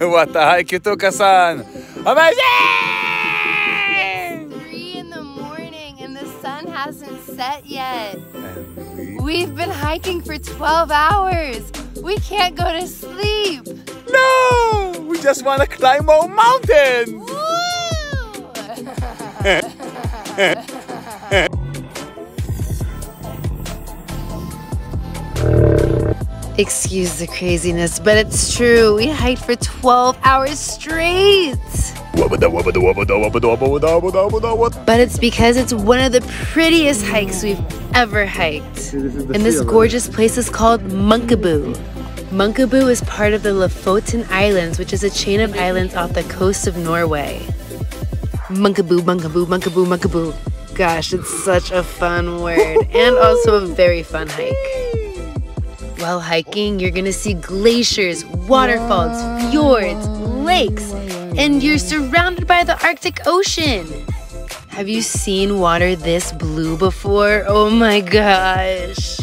What the hike you took us on? Amazing! Three in the morning and the sun hasn't set yet. We've been hiking for 12 hours. We can't go to sleep. No! We just want to climb more mountains! Excuse the craziness, but it's true. We hiked for 12 hours straight. But it's because it's one of the prettiest hikes we've ever hiked. And this gorgeous place is called Munkebo. Munkebo is part of the Lofoten Islands, which is a chain of islands off the coast of Norway. Munkebo, Munkebo, Munkebo, Munkebo. Gosh, it's such a fun word and also a very fun hike. While hiking, you're gonna see glaciers, waterfalls, fjords, lakes, and you're surrounded by the Arctic Ocean. Have you seen water this blue before? Oh my gosh.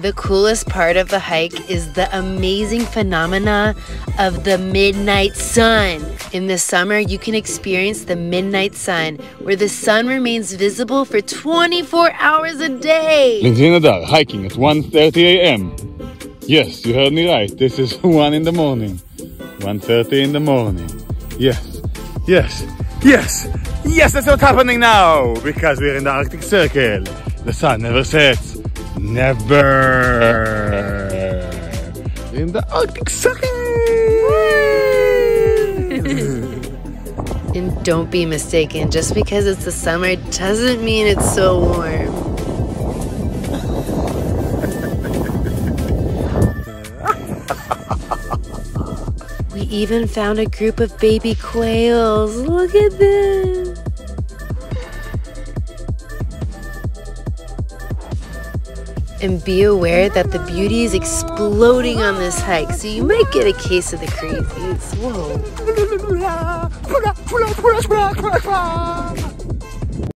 The coolest part of the hike is the amazing phenomena of the midnight sun. In the summer, you can experience the midnight sun, where the sun remains visible for 24 hours a day. Nadar hiking at 1.30 a.m. Yes, you heard me right. This is 1 in the morning. 1.30 in the morning. Yes, yes, yes, yes, that's what's happening now! Because we're in the Arctic Circle. The sun never sets. Never! In the Arctic Circle! And don't be mistaken, just because it's the summer doesn't mean it's so warm. we even found a group of baby quails. Look at them. And be aware that the beauty is exploding on this hike, so you might get a case of the crazies. Whoa.